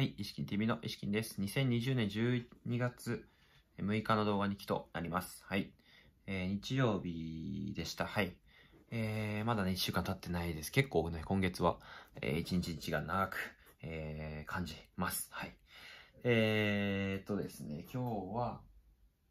はい、石金 TV の石金です。2020年12月6日の動画に来となります。はい。えー、日曜日でした。はい。えー、まだね、1週間経ってないです。結構ね、今月は、えー、1日1が長く、えー、感じます。はい。えー、っとですね、今日は、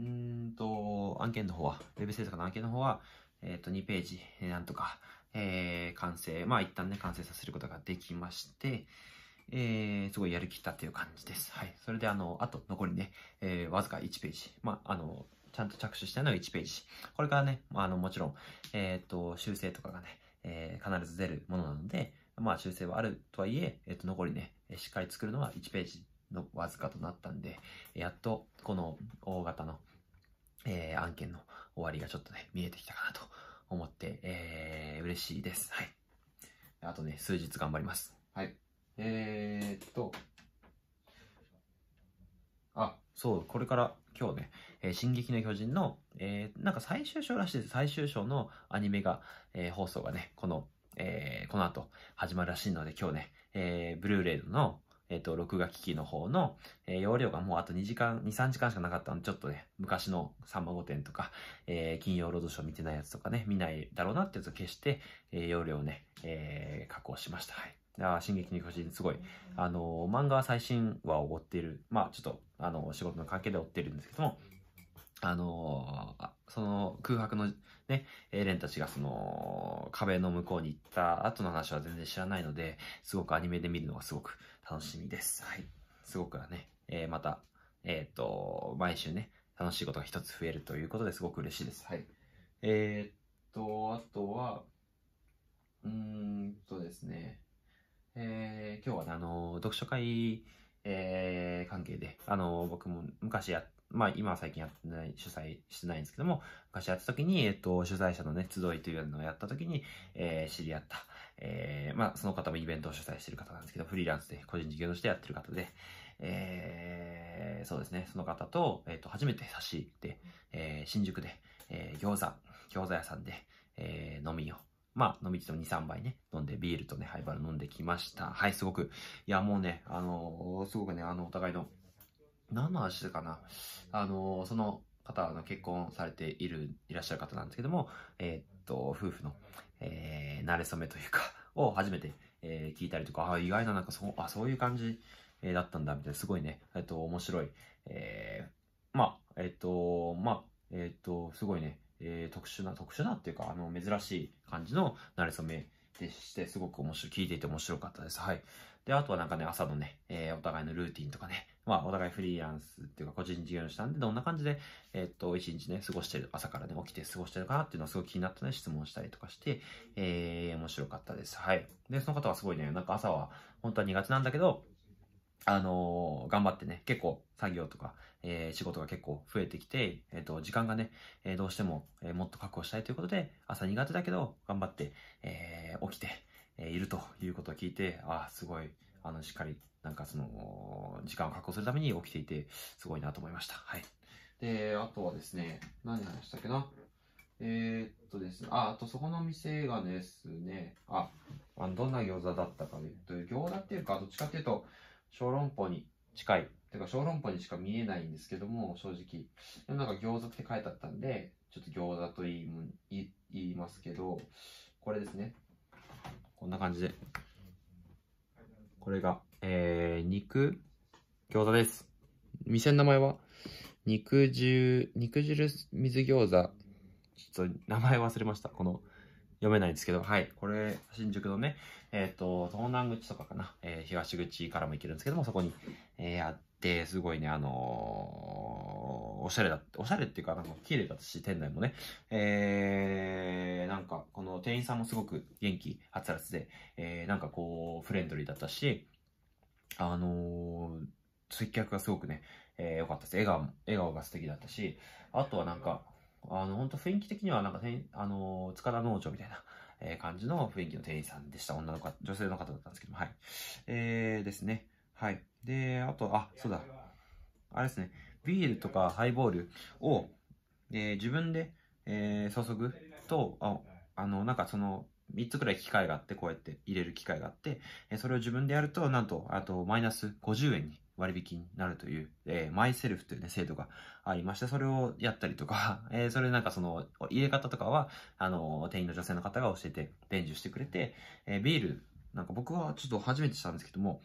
うんと、案件の方は、ウェブ制作の案件の方は、えー、っと、2ページ、なんとか、えー、完成、まあ一旦ね、完成させることができまして、えー、すごいやるきったっていう感じです。はい。それで、あの、あと残りね、えー、わずか1ページ。まあ、あの、ちゃんと着手したのが1ページ。これからね、あの、もちろん、えっ、ー、と、修正とかがね、えー、必ず出るものなので、まあ、修正はあるとはいえ、えっ、ー、と、残りね、しっかり作るのは1ページのわずかとなったんで、やっと、この大型の、えー、案件の終わりがちょっとね、見えてきたかなと思って、えー、嬉しいです。はい。あとね、数日頑張ります。はい。えー、っと、あ、そう、これから今日ね、えー、進撃の巨人の、えー、なんか最終章らしいです。最終章のアニメが、えー、放送がね、この、えー、この後始まるらしいので、今日ね、えー、ブルーレイの、えっ、ー、と、録画機器の方の、えー、容量がもうあと2時間、2、3時間しかなかったので、ちょっとね、昔のさんま御殿とか、えー、金曜ロードショー見てないやつとかね、見ないだろうなってやつを消して、えー、容量をね、えー、確保しました。はい。あ進撃の巨人すごい、あの、漫画は最新話を追っている、まあちょっと、あの、仕事の関係で追ってるんですけども、あのあその空白のね、エレンたちがその壁の向こうに行った後の話は全然知らないので、すごくアニメで見るのがすごく楽しみです。はい。すごくね、えー、また、えっ、ー、と、毎週ね、楽しいことが一つ増えるということですごく嬉しいです。はい。えー、っと、あとは、うーんとですね、えー、今日はね、あの、読書会、えー、関係で、あの、僕も昔や、まあ今は最近やってない、主催してないんですけども、昔やった時に、えっと、主催者のね、集いというのをやった時に、えー、知り合った、えー、まあその方もイベントを主催してる方なんですけど、フリーランスで個人事業としてやってる方で、えー、そうですね、その方と、えっ、と、初めて差し入って、えー、新宿で、えー、餃子、餃子屋さんで、えー、飲みを、まあ、飲み地と2、3杯ね、飲んで、ビールとね、ハイバル飲んできました。はい、すごく、いや、もうね、あのー、すごくね、あの、お互いの、何の話かな、あのー、その方の結婚されている、いらっしゃる方なんですけども、えー、っと、夫婦の、えー、慣れ初めというか、を初めて、え、聞いたりとか、あ、意外ななんかそう、あ、そういう感じ、え、だったんだ、みたいな、すごいね、えっと、面白い、えー、まあ、えっと、まあ、えっと、すごいね、えー、特殊な、特殊なっていうか、あの、珍しい感じの慣れ初めでして、すごく面白い、聞いていて面白かったです。はい。で、あとはなんかね、朝のね、えー、お互いのルーティンとかね、まあ、お互いフリーランスっていうか、個人事業主したんで、どんな感じで、えー、っと、一日ね、過ごしてる、朝からね、起きて過ごしてるかなっていうのはすごい気になったので、質問したりとかして、えー、面白かったです。はい。で、その方はすごいね、なんか朝は、本当は苦手なんだけど、あのー、頑張ってね、結構作業とか、えー、仕事が結構増えてきて、えっ、ー、と、時間がね、えー、どうしても、えー、もっと確保したいということで、朝苦手だけど、頑張って、えー、起きて、えー、いるということを聞いて、ああすごい、あの、しっかり、なんかその、時間を確保するために起きていて、すごいなと思いました。はい。で、あとはですね、何話したっけな？えー、っとですね、あ、あとそこの店がですね、あ、あどんな餃子だったかというと、餃子っていうか、どっちかっていうと、小籠包に近い。てか小籠包にしか見えないんですけども、正直。でもなんか餃子って書いてあったんで、ちょっと餃子と言い言いますけど、これですね。こんな感じで。これが、えー、肉、餃子です。店の名前は、肉汁、肉汁水餃子。ちょっと名前忘れました。この、読めないんですけど、はい。これ、新宿のね、えっ、ー、と、東南口とかかな、えー、東口からも行けるんですけども、そこに、えー、あって、すごいね、あのー、おしゃれだって、おしゃれっていうか、なんか綺麗だったし、店内もね、えー、なんか、この店員さんもすごく元気、はつらつで、えー、なんかこう、フレンドリーだったし、あの、接客がすごくね、えー、良かったです。笑顔、笑顔が素敵だったし、あとはなんか、あの、本当雰囲気的にはなんか、あの、塚田農場みたいな、え、感じの雰囲気の店員さんでした。女の子、女性の方だったんですけども、はい。えー、ですね。はい。で、あと、あ、そうだ。あれですね。ビールとかハイボールを、えー、自分で、えー、注ぐと、あ、あの、なんかその、3つくらい機械があって、こうやって入れる機械があって、えそれを自分でやると、なんと、あと、マイナス50円に割引になるという、えーマイセルフというね、制度がありまして、それをやったりとか、えーそれなんかその、入れ方とかは、あの、店員の女性の方が教えて、伝授してくれて、えービール、なんか僕はちょっと初めてしたんですけども、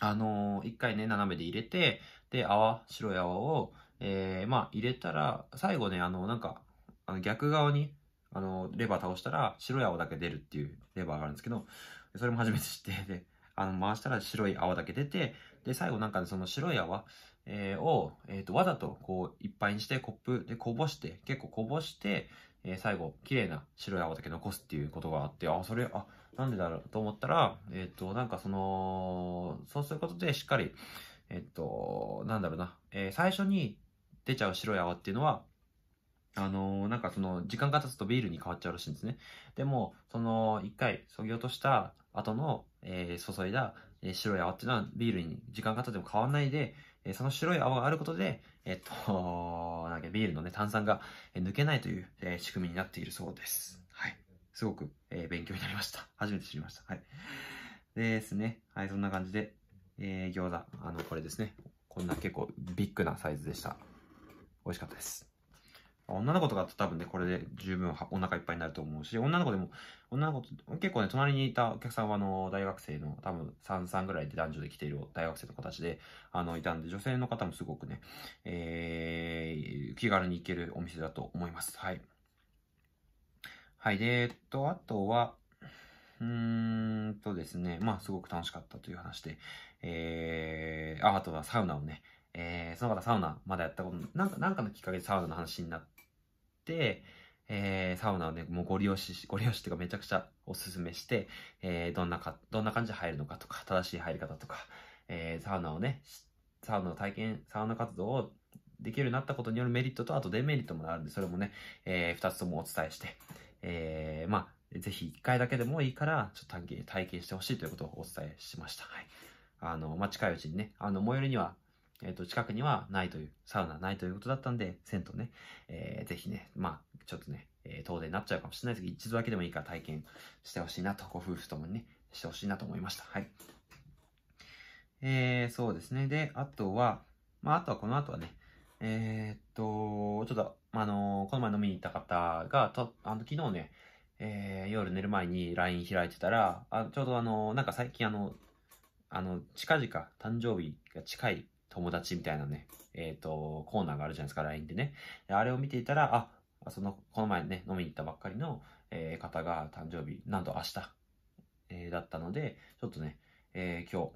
あのー一回ね、斜めで入れて、で、泡、白い泡を、えーまあ、入れたら、最後ね、あの、なんか、あの逆側に、あの、レバー倒したら、白い泡だけ出るっていうレバーがあるんですけど、それも初めて知って、で、あの、回したら白い泡だけ出て、で、最後なんかその白い泡、えーを、えっ、と、わざとこう、いっぱいにして、コップでこぼして、結構こぼして、えー最後、綺麗な白い泡だけ残すっていうことがあって、あ、それ、あ、なんでだろうと思ったら、えっ、と、なんかその、そうすることでしっかり、えっ、と、なんだろうな、え最初に出ちゃう白い泡っていうのは、あのーなんかその、時間が経つとビールに変わっちゃうらしいんですね。でも、その、一回、そぎ落とした後の、えー注いだ、えー白い泡っていうのはビールに時間が経っても変わらないで、えーその白い泡があることで、えっと、なんかビールのね、炭酸が抜けないという、え仕組みになっているそうです。はい。すごく、え勉強になりました。初めて知りました。はい。ですね。はい、そんな感じで、えー餃子、あの、これですね。こんな結構ビッグなサイズでした。美味しかったです。女の子とかだと多分ね、これで十分お腹いっぱいになると思うし、女の子でも、女の子、結構ね、隣にいたお客さんは、あの、大学生の、多分3、3ぐらいで男女で来ている大学生の子たちで、あの、いたんで、女性の方もすごくね、えー、気軽に行けるお店だと思います。はい。はい。で、えっと、あとは、うーんとですね、まあ、すごく楽しかったという話で、えー、あ、あとはサウナをね、えー、その方サウナまだやったこと、なんか、なんかのきっかけでサウナの話になって、えー、サウナをね、もうご利用し、ご利用しっていうかめちゃくちゃおすすめして、えー、どんなか、どんな感じで入るのかとか、正しい入り方とか、えー、サウナをね、サウナの体験、サウナ活動をできるようになったことによるメリットと、あとデメリットもあるんで、それもね、えー、二つともお伝えして、えー、まあ、ぜひ一回だけでもいいから、ちょっと体験体験してほしいということをお伝えしました。はい。あの、まあ、近いうちにね、あの、最寄りには、えっ、と、近くにはないという、サウナないということだったんで、銭湯ね、えーぜひね、まあ、ちょっとね、えー遠出になっちゃうかもしれないですけど、一度だけでもいいから体験してほしいなと、ご夫婦ともにね、してほしいなと思いました。はい。えー、そうですね。で、あとは、まあ、あとはこの後はね、えーっと、ちょっと、あのこの前飲みに行った方が、とあの昨日ね、えー夜寝る前に LINE 開いてたら、あちょうどあのなんか最近あの、あの、近々誕生日が近い友達みたいなね、えっ、と、コーナーがあるじゃないですか、LINE でね。であれを見ていたら、あ、その、この前ね、飲みに行ったばっかりの、えー方が誕生日、なんと明日、えーだったので、ちょっとね、えー今日、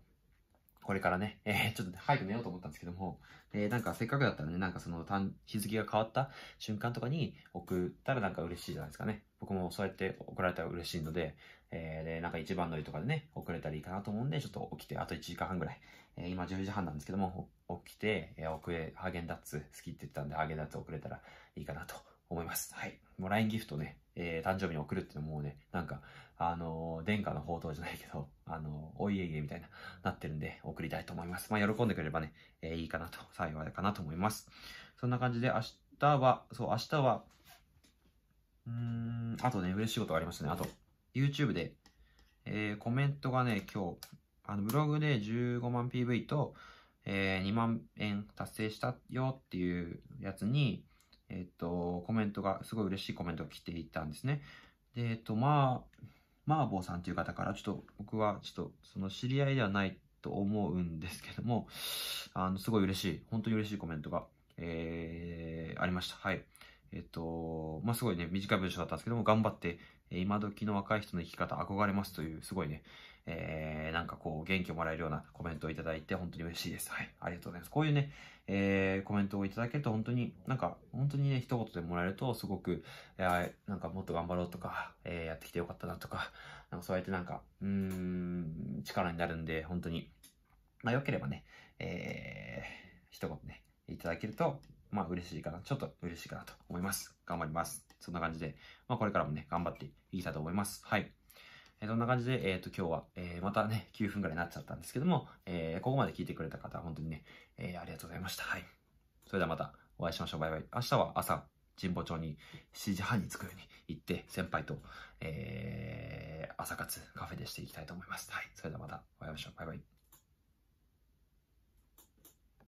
これからね、えーちょっとね早く寝ようと思ったんですけども、えーなんかせっかくだったらね、なんかその日付が変わった瞬間とかに送ったらなんか嬉しいじゃないですかね。僕もそうやって送られたら嬉しいので、えーで、なんか一番乗りとかでね、送れたらいいかなと思うんで、ちょっと起きて、あと1時間半ぐらい、えー今10時半なんですけども、起きて、えー送れ、ハーゲンダッツ好きって言ったんで、ハーゲンダッツ送れたらいいかなと思います。はい。もう LINE ギフトね、えー誕生日に送るっていうのはもうね、なんか、あのー殿下の宝刀じゃないけど、あのーお家芸みたいな、なってるんで、送りたいと思います。まあ、喜んでくれればね、えーいいかなと、幸いかなと思います。そんな感じで、明日は、そう、明日は、うん、あとね、嬉しいことがありましたね。あと、YouTube で、えーコメントがね、今日、あの、ブログで15万 PV と、えー2万円達成したよっていうやつに、えっ、と、コメントが、すごい嬉しいコメントが来ていたんですね。で、えっ、と、まあ、マーボーさんっていう方から、ちょっと僕は、ちょっと、その知り合いではないと思うんですけども、あの、すごい嬉しい、本当に嬉しいコメントが、えーありました。はい。えっ、と、まあ、すごいね、短い文章だったんですけども、頑張って、今時の若い人の生き方憧れますという、すごいね、えーなんかこう、元気をもらえるようなコメントをいただいて、本当に嬉しいです。はい。ありがとうございます。こういうね、えーコメントをいただけると、本当に、なんか、本当にね、一言でもらえると、すごく、えーなんかもっと頑張ろうとか、えーやってきてよかったなとか、なんかそうやってなんか、うん、力になるんで、本当に、まあ、良ければね、えー一言ね、いただけると、まあ、嬉しいかな。ちょっと嬉しいかなと思います。頑張ります。そんな感じで、まあ、これからもね、頑張っていきたいと思います。はい。えーそんな感じで、えっ、と、今日は、えーまたね、9分くらいになっちゃったんですけども、えーここまで聞いてくれた方、本当にね、えーありがとうございました。はい。それではまたお会いしましょう。バイバイ。明日は朝神保町に7時半に着くように行って、先輩と、えー、朝活カフェでしていきたいと思います。はい。それではまたお会いしましょう。バイバイ。